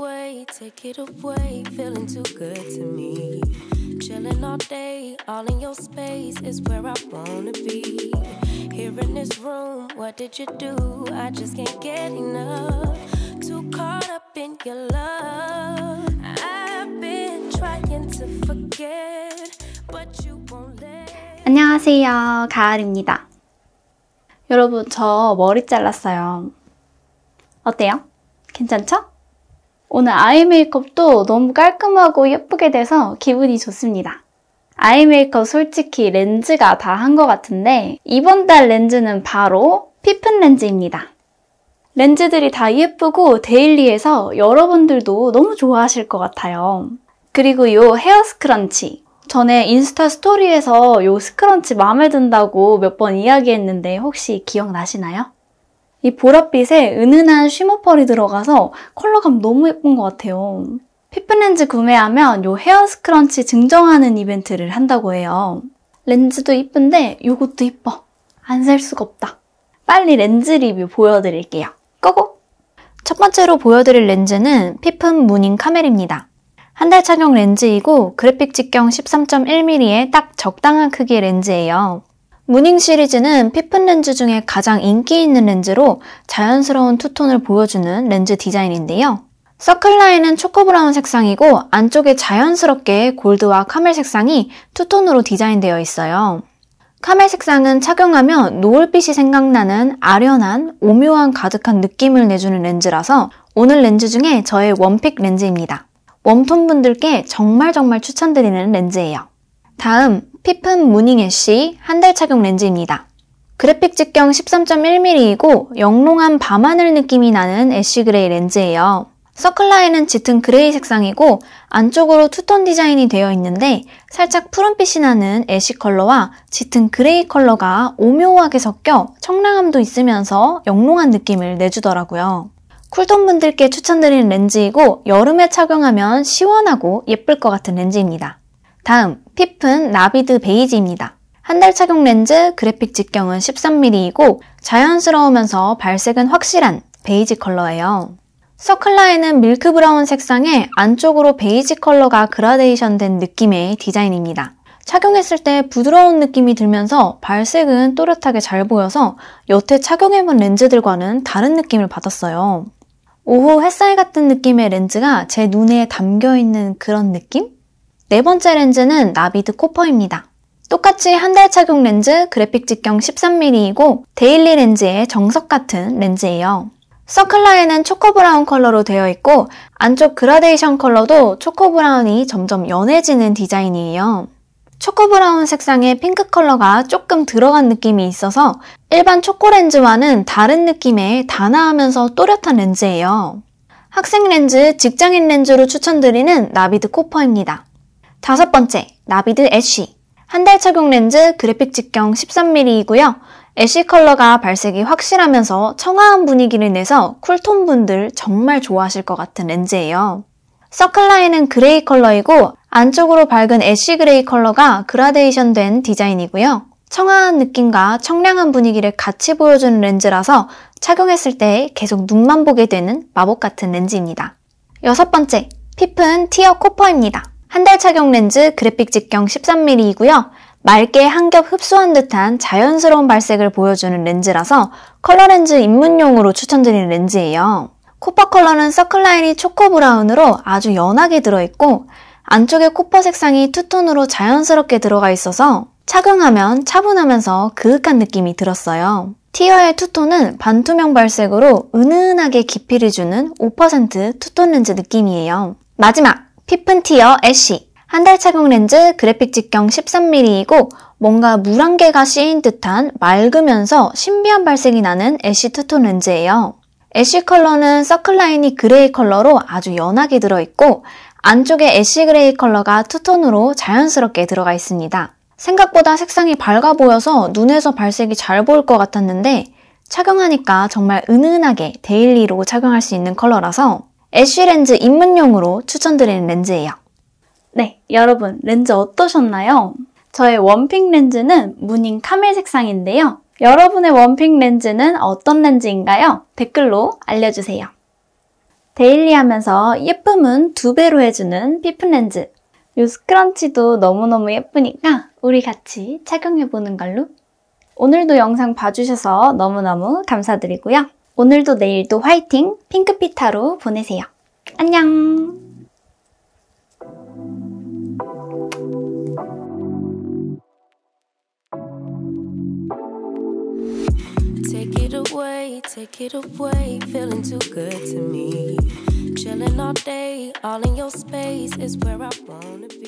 away, take it away, feeling too good to me. Chilling all day, all in your space is where I wanna be. Here in this room, what did you do? I just can't get enough. Too caught up in your love. I've been trying to forget, but you won't let. 안녕하세요. 가을입니다. 여러분, 저 머리 잘랐어요. 어때요? 괜찮죠? 오늘 eye 메이크업도 너무 깔끔하고 예쁘게 돼서 기분이 좋습니다. eye 메이크업 솔직히 렌즈가 다 한 것 같은데 이번 달 렌즈는 바로 피픈 렌즈입니다. 렌즈들이 다 예쁘고 daily해서 여러분들도 너무 좋아하실 것 같아요. 그리고 요 hair scrunchie. 전에 인스타 스토리에서 요 scrunchie 마음에 든다고 몇 번 이야기했는데 혹시 기억나시나요? 이 보랏빛에 은은한 shimmer pearl이 들어가서 컬러감 너무 예쁜 것 같아요. 피픈 렌즈 구매하면 요 hair scrunchie 증정하는 이벤트를 한다고 해요. 렌즈도 이쁜데 요것도 이뻐. 안 살 수가 없다. 빨리 렌즈 리뷰 보여드릴게요. go go! 첫 번째로 보여드릴 렌즈는 피픈 무닝 카멜입니다. 한 달 착용 렌즈이고 그래픽 직경 13.1mm의 딱 적당한 크기의 렌즈예요. 무닝 시리즈는 피픈 렌즈 중에 가장 인기 있는 렌즈로 자연스러운 two-tone을 보여주는 렌즈 디자인인데요. 서클 라인은 초코 brown 색상이고 안쪽에 자연스럽게 골드와 camel 색상이 two-tone으로 디자인되어 있어요. camel 색상은 착용하면 노을빛이 생각나는 아련한, 오묘함 가득한 느낌을 내주는 렌즈라서 오늘 렌즈 중에 저의 one pick 렌즈입니다. warm tone 분들께 정말 정말 추천드리는 렌즈예요. 다음, 피픈 무닝 애쉬 한 달 착용 렌즈입니다. 그래픽 직경 13.1mm이고 영롱한 밤하늘 느낌이 나는 ash gray 렌즈예요. 서클라인은 짙은 gray 색상이고 안쪽으로 투톤 디자인이 되어 있는데 살짝 푸른빛이 나는 ash 컬러와 짙은 gray 컬러가 오묘하게 섞여 청량함도 있으면서 영롱한 느낌을 내주더라고요. cool tone 분들께 추천드리는 렌즈이고 여름에 착용하면 시원하고 예쁠 것 같은 렌즈입니다. 다음, 피픈 나비드 베이지입니다. 한 달 착용 렌즈 그래픽 직경은 13mm이고 자연스러우면서 발색은 확실한 베이지 컬러예요. 서클라인은 milk brown 색상에 안쪽으로 베이지 컬러가 그라데이션 된 느낌의 디자인입니다. 착용했을 때 부드러운 느낌이 들면서 발색은 또렷하게 잘 보여서 여태 착용해본 렌즈들과는 다른 느낌을 받았어요. 오후 햇살 같은 느낌의 렌즈가 제 눈에 담겨있는 그런 느낌? 네 번째 렌즈는 나비드 코퍼입니다. 똑같이 한 달 착용 렌즈 그래픽 직경 13mm이고 daily 렌즈의 정석 같은 렌즈예요. 서클라인은 초코 brown 컬러로 되어 있고 안쪽 그라데이션 컬러도 초코 brown이 점점 연해지는 디자인이에요. 초코 brown 색상의 핑크 컬러가 조금 들어간 느낌이 있어서 일반 초코 렌즈와는 다른 느낌의 단아하면서 또렷한 렌즈예요. 학생 렌즈, 직장인 렌즈로 추천드리는 나비드 copper입니다. 다섯 번째, 나비드 ash. 한 달 착용 렌즈 그래픽 직경 13mm이고요. ash 컬러가 발색이 확실하면서 청아한 분위기를 내서 cool tone 분들 정말 좋아하실 것 같은 렌즈예요. circle line은 gray 컬러이고 안쪽으로 밝은 ash gray 컬러가 그라데이션 된 디자인이고요. 청아한 느낌과 청량한 분위기를 같이 보여주는 렌즈라서 착용했을 때 계속 눈만 보게 되는 마법 같은 렌즈입니다. 여섯 번째, 피픈 티어 copper입니다. 한 달 착용 렌즈 그래픽 직경 13mm이고요. 맑게 한 겹 흡수한 듯한 자연스러운 발색을 보여주는 렌즈라서 컬러 렌즈 입문용으로 추천드리는 렌즈예요. copper 컬러는 circle line이 초코 브라운으로 아주 연하게 들어있고 안쪽에 copper 색상이 two-tone으로 자연스럽게 들어가 있어서 착용하면 차분하면서 그윽한 느낌이 들었어요. 티어의 two-tone은 반투명 발색으로 은은하게 깊이를 주는 5% 투톤 렌즈 느낌이에요. 마지막, 피픈 티어 ash. 한달 착용 렌즈 그래픽 직경 13mm이고 뭔가 물안개가 씌인 듯한 맑으면서 신비한 발색이 나는 ash two-tone 렌즈예요. ash 컬러는 circle line이 gray 컬러로 아주 연하게 들어있고 안쪽에 ash gray 컬러가 two-tone으로 자연스럽게 들어가 있습니다. 생각보다 색상이 밝아 보여서 눈에서 발색이 잘 보일 것 같았는데 착용하니까 정말 은은하게 daily로 착용할 수 있는 컬러라서 ash 렌즈 입문용으로 추천드리는 렌즈예요. 네, 여러분 렌즈 어떠셨나요? 저의 one pick 렌즈는 무닝 camel 색상인데요. 여러분의 one pick 렌즈는 어떤 렌즈인가요? 댓글로 알려주세요. daily 하면서 예쁨은 두 배로 해주는 피픈렌즈. 요 scrunchie도 너무너무 예쁘니까 우리 같이 착용해보는 걸로. 오늘도 영상 봐주셔서 너무너무 감사드리고요. 오늘도 내일도 화이팅! 하루 보내세요. 안녕! Away, take it away, feeling too good to me. Chilling all day, all in your space is where I wanna be.